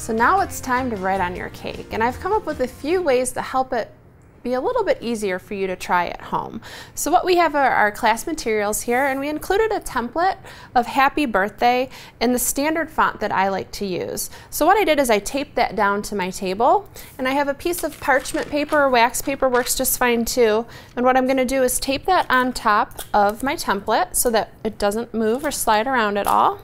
So now it's time to write on your cake. And I've come up with a few ways to help it be a little bit easier for you to try at home. So what we have are our class materials here and we included a template of happy birthday in the standard font that I like to use. So what I did is I taped that down to my table and I have a piece of parchment paper or wax paper works just fine too. And what I'm gonna do is tape that on top of my template so that it doesn't move or slide around at all.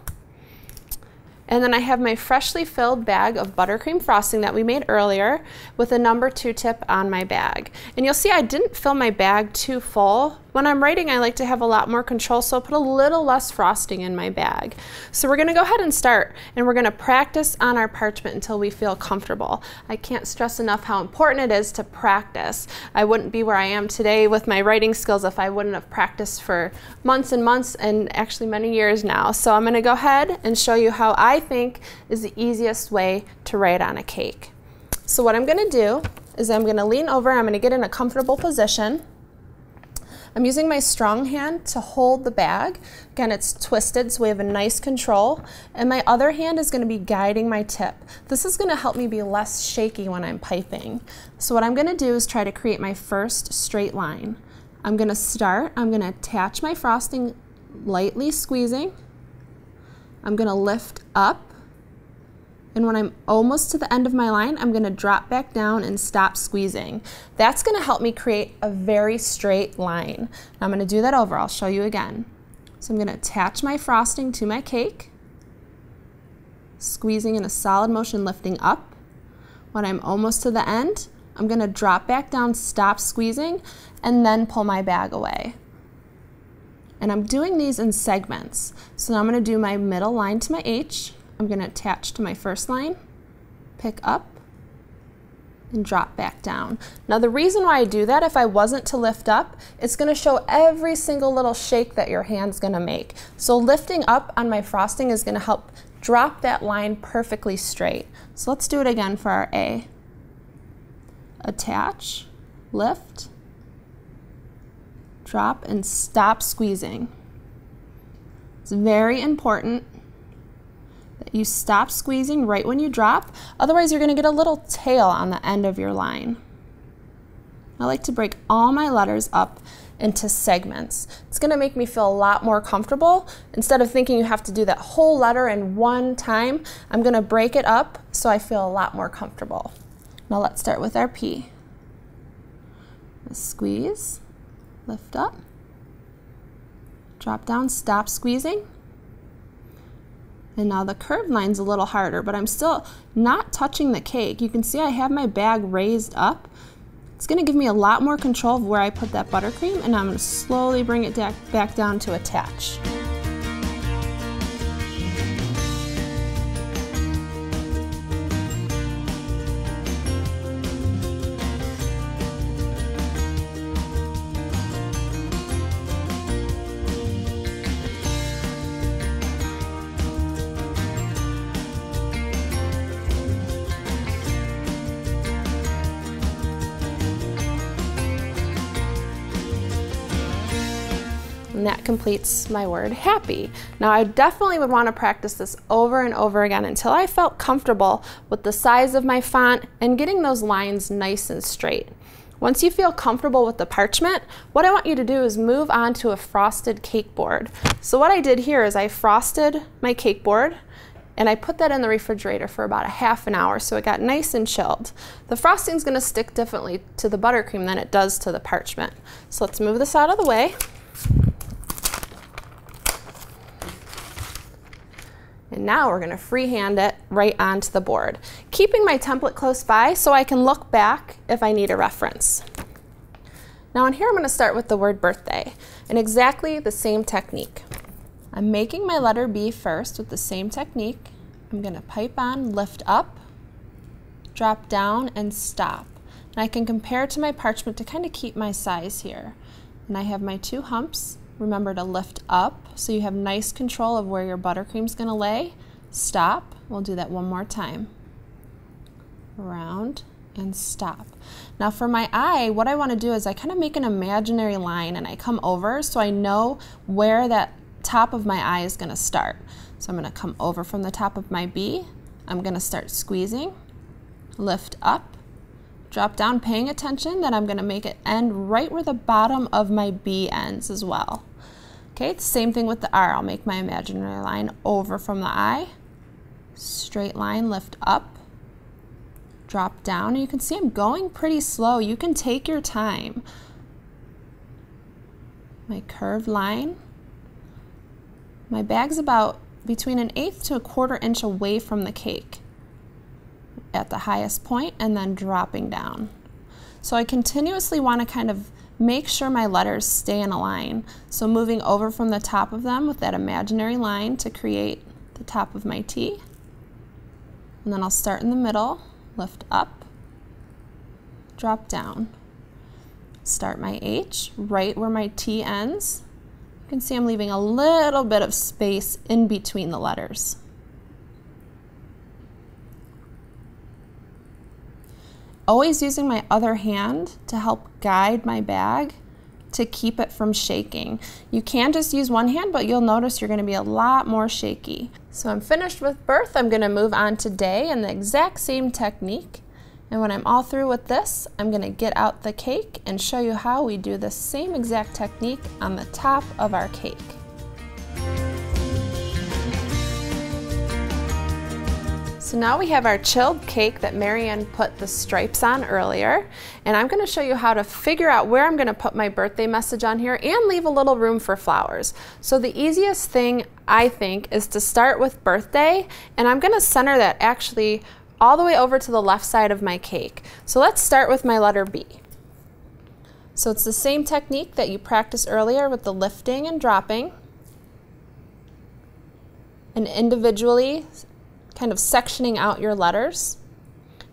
And then I have my freshly filled bag of buttercream frosting that we made earlier with a number two tip on my bag. And you'll see I didn't fill my bag too full when I'm writing, I like to have a lot more control, so I'll put a little less frosting in my bag. So we're gonna go ahead and start, and we're gonna practice on our parchment until we feel comfortable. I can't stress enough how important it is to practice. I wouldn't be where I am today with my writing skills if I wouldn't have practiced for months and months and actually many years now. So I'm gonna go ahead and show you how I think is the easiest way to write on a cake. So what I'm gonna do is I'm gonna lean over, I'm gonna get in a comfortable position. I'm using my strong hand to hold the bag. Again, it's twisted, so we have a nice control. And my other hand is gonna be guiding my tip. This is gonna help me be less shaky when I'm piping. So what I'm gonna do is try to create my first straight line. I'm gonna start, I'm gonna attach my frosting lightly squeezing. I'm gonna lift up and when I'm almost to the end of my line, I'm gonna drop back down and stop squeezing. That's gonna help me create a very straight line. I'm gonna do that over, I'll show you again. So I'm gonna attach my frosting to my cake, squeezing in a solid motion, lifting up. When I'm almost to the end, I'm gonna drop back down, stop squeezing, and then pull my bag away. And I'm doing these in segments. So now I'm gonna do my middle line to my H, I'm going to attach to my first line, pick up, and drop back down. Now the reason why I do that, if I wasn't to lift up, it's gonna show every single little shake that your hand's gonna make. So lifting up on my frosting is gonna help drop that line perfectly straight. So let's do it again for our A. Attach, lift, drop, and stop squeezing. It's very important you stop squeezing right when you drop, otherwise you're gonna get a little tail on the end of your line. I like to break all my letters up into segments. It's gonna make me feel a lot more comfortable. Instead of thinking you have to do that whole letter in one time, I'm gonna break it up so I feel a lot more comfortable. Now let's start with our P. Squeeze, lift up, drop down, stop squeezing, and now the curved line's a little harder, but I'm still not touching the cake. You can see I have my bag raised up. It's gonna give me a lot more control of where I put that buttercream, and I'm gonna slowly bring it back down to attach. That completes my word happy. Now I definitely would want to practice this over and over again until I felt comfortable with the size of my font and getting those lines nice and straight. Once you feel comfortable with the parchment, what I want you to do is move on to a frosted cake board. So what I did here is I frosted my cake board and I put that in the refrigerator for about a half an hour so it got nice and chilled. The frosting is going to stick differently to the buttercream than it does to the parchment. So let's move this out of the way. And now we're gonna freehand it right onto the board, keeping my template close by so I can look back if I need a reference. Now in here I'm gonna start with the word birthday and exactly the same technique. I'm making my letter B first with the same technique. I'm gonna pipe on, lift up, drop down, and stop. And I can compare to my parchment to kind of keep my size here. And I have my two humps Remember to lift up so you have nice control of where your buttercream's going to lay. Stop. We'll do that one more time. Around and stop. Now for my I, what I want to do is I kind of make an imaginary line and I come over so I know where that top of my I is going to start. So I'm going to come over from the top of my B I'm going to start squeezing, lift up, drop down, paying attention that I'm going to make it end right where the bottom of my B ends as well. Okay, same thing with the R. I'll make my imaginary line over from the I, straight line, lift up, drop down. And you can see I'm going pretty slow. You can take your time. My curved line. My bag's about between an eighth to a quarter inch away from the cake at the highest point and then dropping down. So I continuously want to kind of make sure my letters stay in a line. So moving over from the top of them with that imaginary line to create the top of my T. And then I'll start in the middle, lift up, drop down. Start my H right where my T ends. You can see I'm leaving a little bit of space in between the letters. Always using my other hand to help guide my bag to keep it from shaking. You can just use one hand, but you'll notice you're gonna be a lot more shaky. So I'm finished with birth. I'm gonna move on to day in the exact same technique. And when I'm all through with this, I'm gonna get out the cake and show you how we do the same exact technique on the top of our cake. So now we have our chilled cake that Marianne put the stripes on earlier. And I'm gonna show you how to figure out where I'm gonna put my birthday message on here and leave a little room for flowers. So the easiest thing I think is to start with birthday and I'm gonna center that actually all the way over to the left side of my cake. So let's start with my letter B. So it's the same technique that you practiced earlier with the lifting and dropping. And individually kind of sectioning out your letters.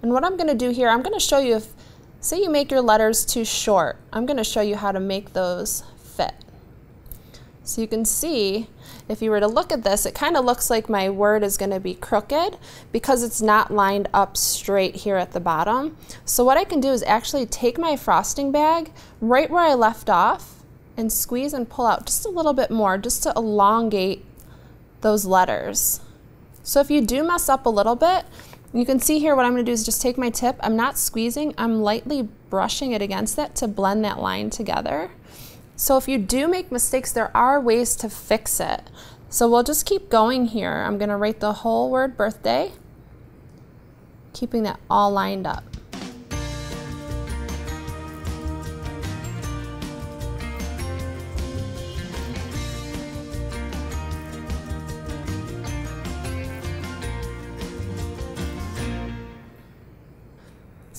And what I'm going to do here, I'm going to show you if, say you make your letters too short, I'm going to show you how to make those fit. So you can see, if you were to look at this, it kind of looks like my word is going to be crooked because it's not lined up straight here at the bottom. So what I can do is actually take my frosting bag right where I left off and squeeze and pull out just a little bit more just to elongate those letters. So if you do mess up a little bit, you can see here what I'm going to do is just take my tip. I'm not squeezing, I'm lightly brushing it against it to blend that line together. So if you do make mistakes, there are ways to fix it. So we'll just keep going here. I'm going to write the whole word birthday, keeping that all lined up.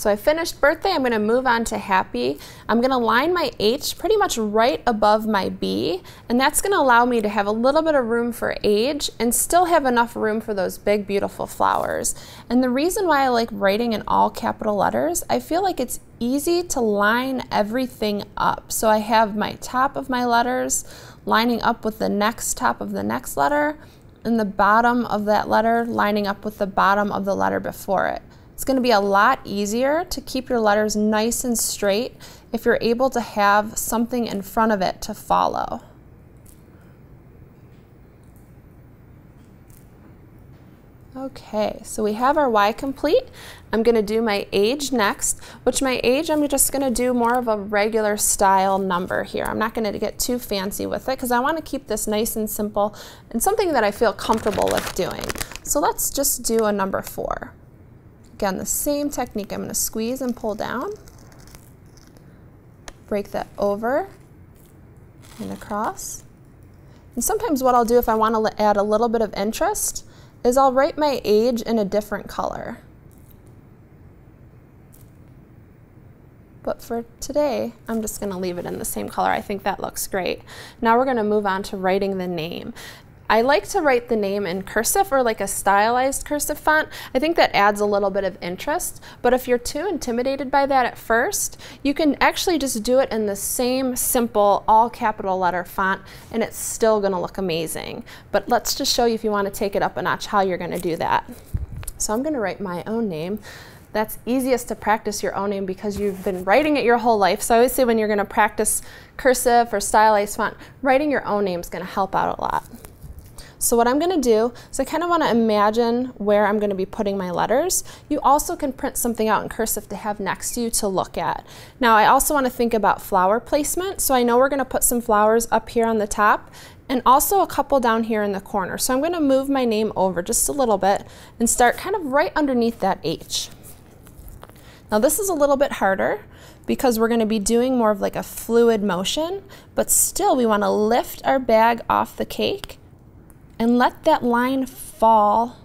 So I finished birthday, I'm gonna move on to happy. I'm gonna line my H pretty much right above my B, and that's gonna allow me to have a little bit of room for age and still have enough room for those big, beautiful flowers. And the reason why I like writing in all capital letters, I feel like it's easy to line everything up. So I have my top of my letters lining up with the next top of the next letter, and the bottom of that letter lining up with the bottom of the letter before it. It's going to be a lot easier to keep your letters nice and straight if you're able to have something in front of it to follow. Okay, so we have our Y complete. I'm going to do my age next, which my age I'm just going to do more of a regular style number here. I'm not going to get too fancy with it because I want to keep this nice and simple and something that I feel comfortable with doing. So let's just do a number four. Again, the same technique. I'm going to squeeze and pull down, break that over and across. And sometimes what I'll do if I want to add a little bit of interest is I'll write my age in a different color. But for today, I'm just going to leave it in the same color. I think that looks great. Now we're going to move on to writing the name. I like to write the name in cursive or like a stylized cursive font. I think that adds a little bit of interest, but if you're too intimidated by that at first, you can actually just do it in the same simple all capital letter font and it's still gonna look amazing. But let's just show you if you wanna take it up a notch how you're gonna do that. So I'm gonna write my own name. That's easiest to practice your own name because you've been writing it your whole life. So I always say when you're gonna practice cursive or stylized font, writing your own name is gonna help out a lot. So what I'm gonna do is I kind of wanna imagine where I'm gonna be putting my letters. You also can print something out in cursive to have next to you to look at. Now I also wanna think about flower placement. So I know we're gonna put some flowers up here on the top and also a couple down here in the corner. So I'm gonna move my name over just a little bit and start kind of right underneath that H. Now this is a little bit harder because we're gonna be doing more of like a fluid motion, but still we wanna lift our bag off the cake and let that line fall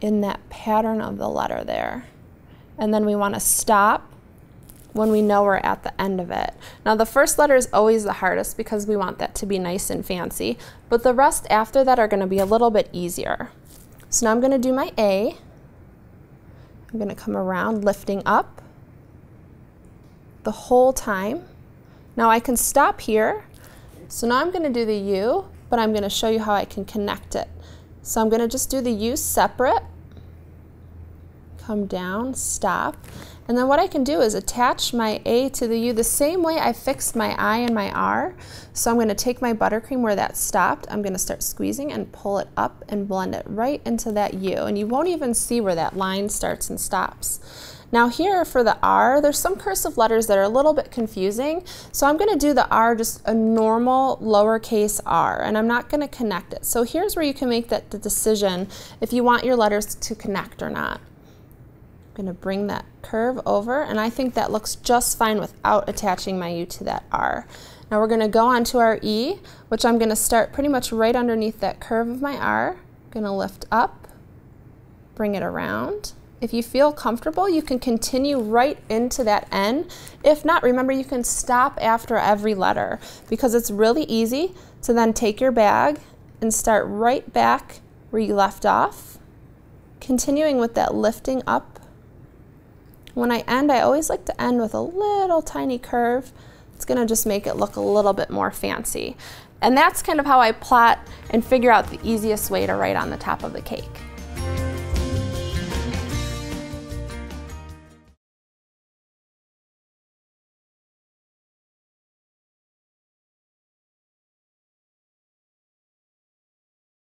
in that pattern of the letter there. And then we wanna stop when we know we're at the end of it. Now the first letter is always the hardest because we want that to be nice and fancy, but the rest after that are gonna be a little bit easier. So now I'm gonna do my A. I'm gonna come around, lifting up the whole time. Now I can stop here. So now I'm gonna do the U, but I'm gonna show you how I can connect it. So I'm gonna just do the U separate, come down, stop, and then what I can do is attach my A to the U the same way I fixed my I and my R. So I'm going to take my buttercream where that stopped. I'm going to start squeezing and pull it up and blend it right into that U. And you won't even see where that line starts and stops. Now here for the R, there's some cursive letters that are a little bit confusing. So I'm going to do the R just a normal lowercase r, and I'm not going to connect it. So here's where you can make that the decision if you want your letters to connect or not going to bring that curve over and I think that looks just fine without attaching my U to that R. Now we're going to go on to our E, which I'm going to start pretty much right underneath that curve of my R. going to lift up, bring it around. If you feel comfortable, you can continue right into that N. If not, remember you can stop after every letter because it's really easy to then take your bag and start right back where you left off, continuing with that lifting up when I end, I always like to end with a little tiny curve. It's gonna just make it look a little bit more fancy. And that's kind of how I plot and figure out the easiest way to write on the top of the cake.